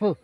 Oh.